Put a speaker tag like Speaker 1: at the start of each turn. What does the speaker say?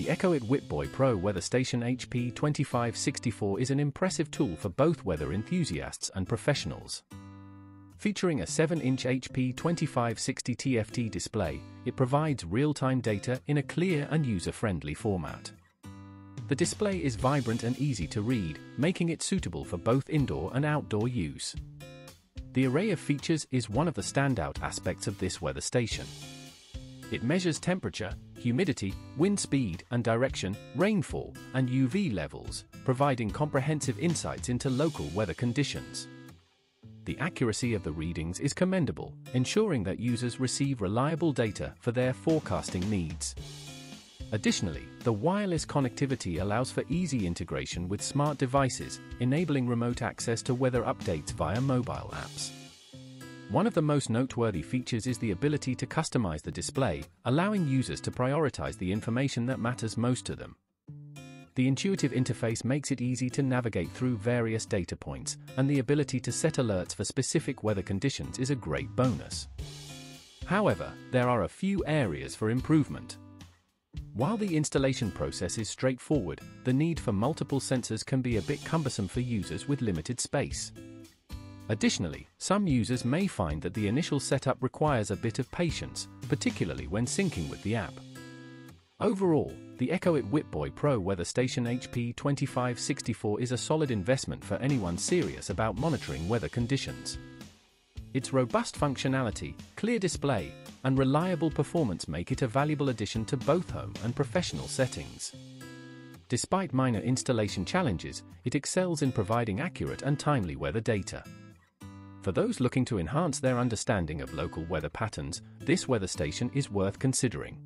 Speaker 1: The ECOWITT Wittboy Pro Weather Station HP 2564 is an impressive tool for both weather enthusiasts and professionals. Featuring a 7-inch HP 2560 TFT display, it provides real-time data in a clear and user-friendly format. The display is vibrant and easy to read, making it suitable for both indoor and outdoor use. The array of features is one of the standout aspects of this weather station. It measures temperature, humidity, wind speed and direction, rainfall, and UV levels, providing comprehensive insights into local weather conditions. The accuracy of the readings is commendable, ensuring that users receive reliable data for their forecasting needs. Additionally, the wireless connectivity allows for easy integration with smart devices, enabling remote access to weather updates via mobile apps. One of the most noteworthy features is the ability to customize the display, allowing users to prioritize the information that matters most to them. The intuitive interface makes it easy to navigate through various data points, and the ability to set alerts for specific weather conditions is a great bonus. However, there are a few areas for improvement. While the installation process is straightforward, the need for multiple sensors can be a bit cumbersome for users with limited space. Additionally, some users may find that the initial setup requires a bit of patience, particularly when syncing with the app. Overall, the ECOWITT Wittboy Pro Weather Station HP 2564 is a solid investment for anyone serious about monitoring weather conditions. Its robust functionality, clear display, and reliable performance make it a valuable addition to both home and professional settings. Despite minor installation challenges, it excels in providing accurate and timely weather data. For those looking to enhance their understanding of local weather patterns, this weather station is worth considering.